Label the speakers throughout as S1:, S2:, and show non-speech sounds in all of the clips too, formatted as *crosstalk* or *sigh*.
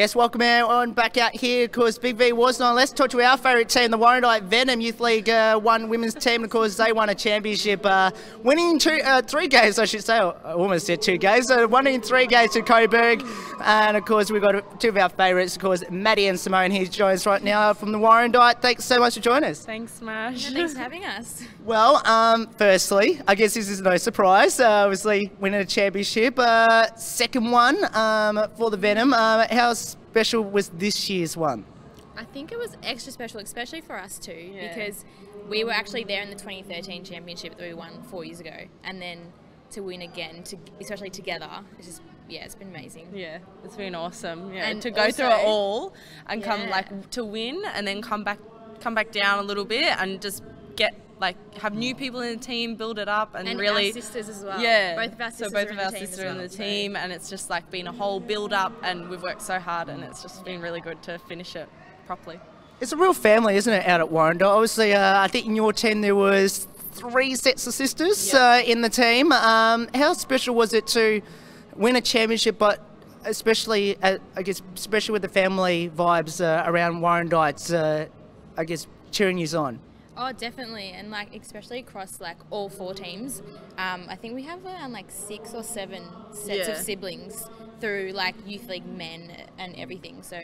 S1: Yes, welcome everyone back out here. Of course, Big V was on. Let's talk to our favourite team, the Warrandyte Venom Youth League uh, One women's team. Of course, they won a championship, uh, winning two, uh, three games, I should say. I almost said two games. Uh, winning three games to Coburg. And of course, we've got two of our favourites, of course, Maddi and Simone, who joins us right now from the Warrandyte. Thanks so much for joining us.
S2: Thanks, Smash.
S3: Yeah, thanks for having us.
S1: Well, um, firstly, I guess this is no surprise. Uh, obviously, winning a championship, uh, second one um, for the Venom. Uh, how special was this year's one?
S3: I think it was extra special, especially for us too, yeah. because we were actually there in the 2013 championship that we won four years ago, and then to win again, to, especially together, it's just yeah, it's been amazing.
S2: Yeah, it's been awesome. Yeah, and to go also, through it all and yeah. come like to win, and then come back, come back down a little bit, and just get like have new people in the team, build it up, and,
S3: and
S2: really
S3: sisters as well.
S2: Yeah,
S3: both of our
S2: sisters so both of our sisters are in the team, and it's just like been a whole build up, and we've worked so hard, and it's just been really good to finish it properly.
S1: It's a real family, isn't it, out at Warrandyte? Obviously, uh, I think in your team there was three sets of sisters yep. uh, in the team. Um, how special was it to win a championship, but especially, uh, I guess, especially with the family vibes uh, around Warrandyte's, uh, I guess, cheering you on?
S3: Oh, definitely, and like especially across like all four teams. Um, I think we have around like six or seven sets yeah. of siblings through like youth league men and everything. So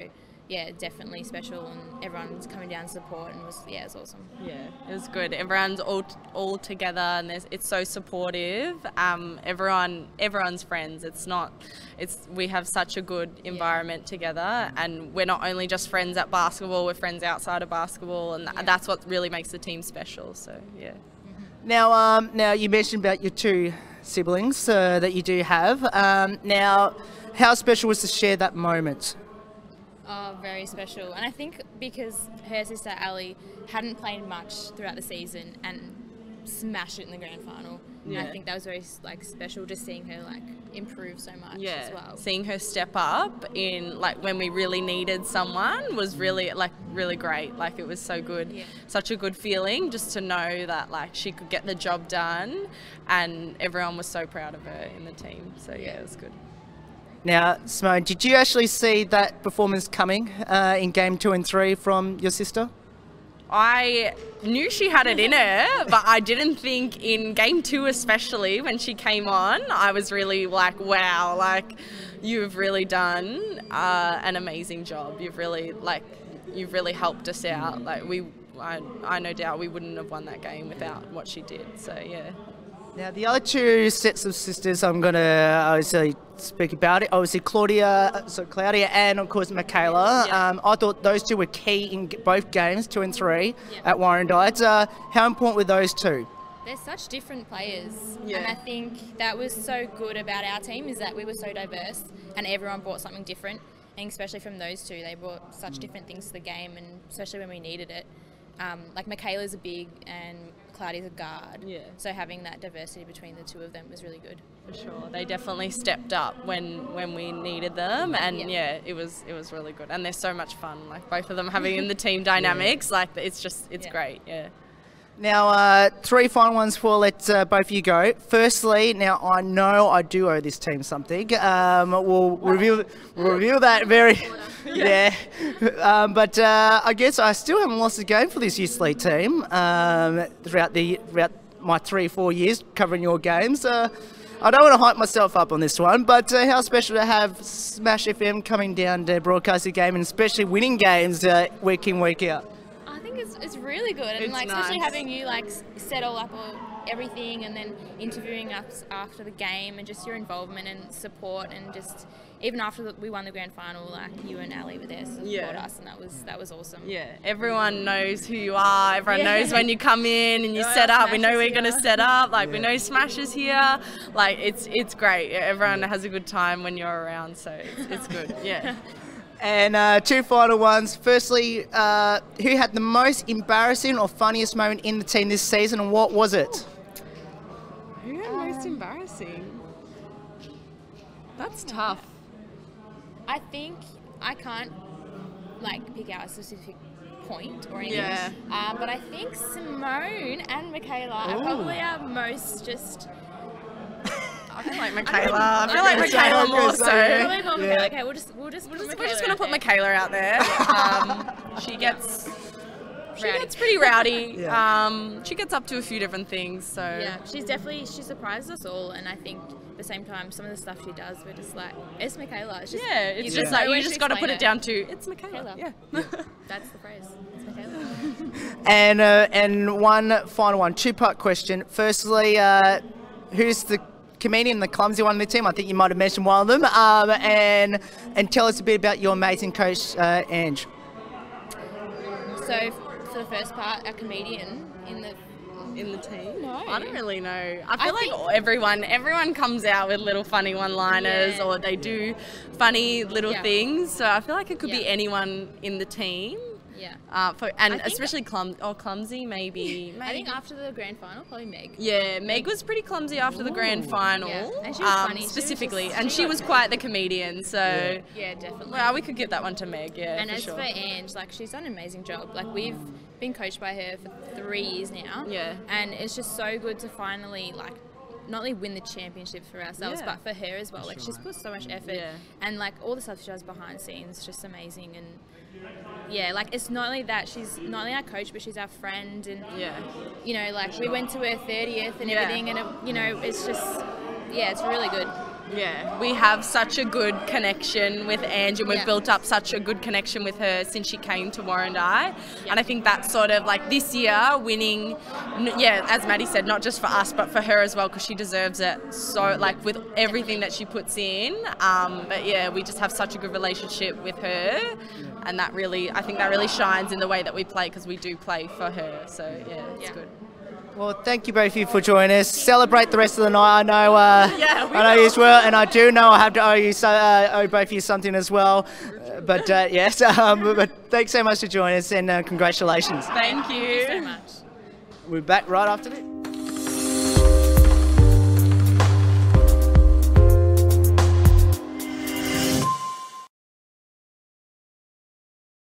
S3: yeah, definitely special, and everyone's coming down to support, and was yeah, it was awesome.
S2: Yeah, it was good. Everyone's all all together, and it's so supportive. Um, everyone everyone's friends. It's not. It's we have such a good environment yeah. together, and we're not only just friends at basketball. We're friends outside of basketball, and yeah. that's what really makes the team special. So yeah.
S1: Mm-hmm. Now, um, now you mentioned about your two siblings uh, that you do have. Um, now, how special was to share that moment?
S3: Oh, very special. And I think because her sister Ali hadn't played much throughout the season and smashed it in the grand final. Yeah. And I think that was very like special just seeing her like improve so much yeah. as well.
S2: Seeing her step up in like when we really needed someone was really like really great. Like it was so good. Yeah. Such a good feeling just to know that like she could get the job done and everyone was so proud of her in the team. So yeah, it was good.
S1: Now, Simone, did you actually see that performance coming uh, in game two and three from your sister?
S2: I knew she had it in her, but I didn't think in game two, especially when she came on, I was really like, wow, like you've really done uh, an amazing job. You've really like you've really helped us out. Like we, I, I no doubt we wouldn't have won that game without what she did. So yeah.
S1: Now, the other two sets of sisters I'm going to obviously speak about it. Obviously, Claudia, so Claudia, and of course Michaela. Yeah. Um, I thought those two were key in both games, two and three, yeah. at Warrandyte. Uh, how important were those two?
S3: They're such different players, yeah. and I think that was so good about our team is that we were so diverse, and everyone brought something different. And especially from those two, they brought such different things to the game, and especially when we needed it. Um, like Michaela's a big and Claudia's a guard.
S2: Yeah.
S3: So having that diversity between the two of them was really good.
S2: For sure, they definitely stepped up when when we needed them, and yeah, yeah it was it was really good. And they're so much fun. Like both of them having in the team *laughs* dynamics, yeah. like it's just it's yeah. great. Yeah.
S1: Now, uh, three final ones for let uh, both of you go. Firstly, now I know I do owe this team something. Um, we'll review we'll review that very, *laughs* yeah. Um, but uh, I guess I still haven't lost a game for this youth league team um, throughout the throughout my three four years covering your games. Uh, I don't want to hype myself up on this one, but uh, how special to have Smash FM coming down to broadcast a game and especially winning games uh, week in week out
S3: think it's, it's really good, and
S2: it's
S3: like
S2: nice.
S3: especially having you like set all up all, everything, and then interviewing us after the game, and just your involvement and support, and just even after we won the grand final, like you and Ali were there to support yeah. us, and that was that was awesome.
S2: Yeah, everyone knows who you are. Everyone yeah. knows when you come in and you oh, set up. We know we're going to set up. Like yeah. we know Smash is here. Like it's it's great. Everyone has a good time when you're around, so it's, it's good. *laughs* Yeah.
S1: And uh, two final ones. Firstly, uh, who had the most embarrassing or funniest moment in the team this season, and what was it?
S2: Who had um, most embarrassing? That's tough.
S3: I think I can't like pick out a specific point or anything.
S2: Yeah.
S3: Um, but I think Simone and Michaela Ooh. are probably our most just
S2: like Michaela. I feel like Michaela more so.
S3: Probably more Michaela. Okay, we'll just we'll just
S2: We're just, we're just gonna
S3: out
S2: put
S3: there.
S2: Michaela out there. *laughs* Um, she gets she
S3: Rowdy.
S2: gets pretty rowdy. *laughs*
S1: Yeah.
S2: Um, she gets up to a few different things. So
S3: Yeah, she's definitely she surprises us all, and I think at the same time some of the stuff she does, we're just like, it's Michaela. It's just,
S2: yeah, it's just
S3: know
S2: like
S3: when
S2: you just got to put
S3: explain
S2: it down to it's Michaela.
S3: Michaela.
S2: Yeah. *laughs*
S3: That's the phrase. It's Michaela.
S1: And uh, and one final one, two part question. Firstly, uh, who's the comedian, the clumsy one on the team? I think you might have mentioned one of them. Um, and and tell us a bit about your amazing coach, uh, Ange.
S3: so for the first part, a comedian in the
S2: in the team?
S3: No.
S2: I don't really know. I
S3: I
S2: feel like
S3: think-
S2: everyone everyone comes out with little funny one-liners
S3: Yeah.
S2: or they do funny little
S3: Yeah.
S2: things. So I feel like it could be anyone in the team.
S3: Yeah.
S2: Uh, for, and especially clum or clumsy maybe. maybe.
S3: I think after the grand final, probably Meg.
S2: Yeah, Meg was pretty clumsy after the grand final.
S3: Yeah, and she was
S2: um,
S3: funny. She was
S2: specifically,
S3: just-
S2: and
S3: she
S2: she
S3: got-
S2: was quite the comedian. So,
S3: Yeah, definitely.
S2: well, we could give that one to Meg. Yeah,
S3: and
S2: for
S3: as
S2: sure.
S3: for Ange, like she's done an amazing job. Like we've been coached by her for three years now.
S2: Yeah.
S3: And it's just so good to finally like not only win the championship for ourselves,
S2: Yeah.
S3: but for her as well. Like she's put so much effort,
S2: Yeah.
S3: and like all the stuff she does behind the scenes, just amazing. And yeah, like it's not only that she's not only our coach, but she's our friend, and
S2: yeah.
S3: you know, like we went to her thirtieth and
S2: Yeah.
S3: everything, and it, you know, it's just yeah, it's really good.
S2: Yeah, we have such a good connection with Ange, and we've
S3: Yeah.
S2: built up such a good connection with her since she came to Warrandyte. And I think that's sort of like this year winning, yeah, as Maddi said, not just for us, but for her as well, because she deserves it so, like, with everything that she puts in. Um, but yeah, we just have such a good relationship with her, and that really, I think that really shines in the way that we play, because we do play for her. So yeah, it's
S3: Yeah.
S2: good.
S1: Well, thank you both of you for joining us. Celebrate the rest of the night. I know, uh,
S2: Yeah,
S1: I know you as well, and I do know I have to owe you, so, uh, owe both of you something as well. Uh, but uh, yes, *laughs* um, but, thanks so much for joining us, and uh, congratulations.
S2: Thank you.
S3: So much.
S1: We're back right after this.